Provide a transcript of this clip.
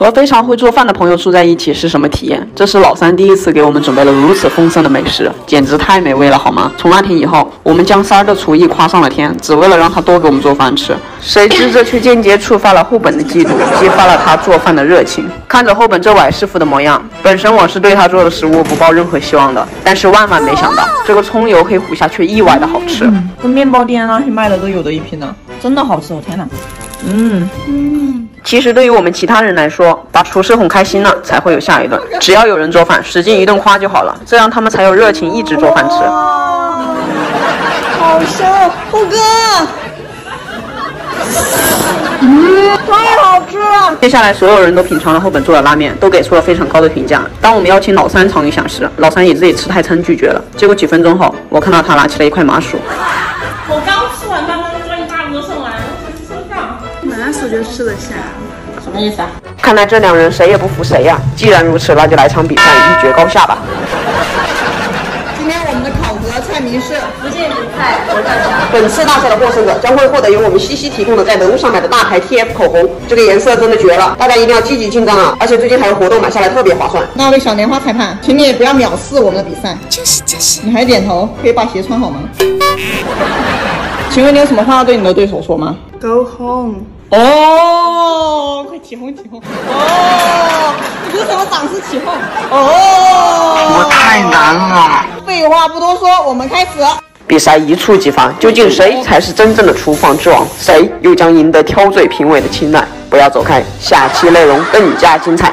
和非常会做饭的朋友住在一起是什么体验？这是老三第一次给我们准备了如此丰盛的美食，简直太美味了，好吗？从那天以后，我们将三儿的厨艺夸上了天，只为了让他多给我们做饭吃。谁知这却间接触发了后本的嫉妒，激发了他做饭的热情。看着后本这崴师傅的模样，本身我是对他做的食物不抱任何希望的，但是万万没想到，这个葱油黑虎虾却意外的好吃。这面包店那些卖的都有的一拼呢，真的好吃！我天哪，嗯嗯。其实对于我们其他人来说，把厨师哄开心了，才会有下一顿。只要有人做饭，使劲一顿夸就好了，这样他们才有热情一直做饭吃。好香，虎哥！嗯，太好吃了。接下来，所有人都品尝了后本做的拉面，都给出了非常高的评价。当我们邀请老三尝一下时，老三以自己吃太撑拒绝了。结果几分钟后，我看到他拿起了一块麻薯。我刚吃完，刚刚这一大锅上来，吃得上。麻薯就吃得下，什么意思啊？看来这两人谁也不服谁呀！既然如此，那就来场比赛，一决高下吧。今天我们的考核菜名是福建名菜鹅蛋虾。本次大赛的获胜者将会获得由我们西西提供的在门屋上买的大牌 TF 口红，这个颜色真的绝了，大家一定要积极竞争啊！而且最近还有活动，买下来特别划算。那位小莲花裁判，请你不要藐视我们的比赛。就是就是。你还点头，可以把鞋穿好吗？请问你有什么话要对你的对手说吗？Go home。哦，快起哄起哄！哦，你凭什么掌声起哄？哦，我太难了。废话不多说，我们开始。比赛一触即发，究竟谁才是真正的厨房之王？谁又将赢得挑嘴评委的青睐？不要走开，下期内容更加精彩。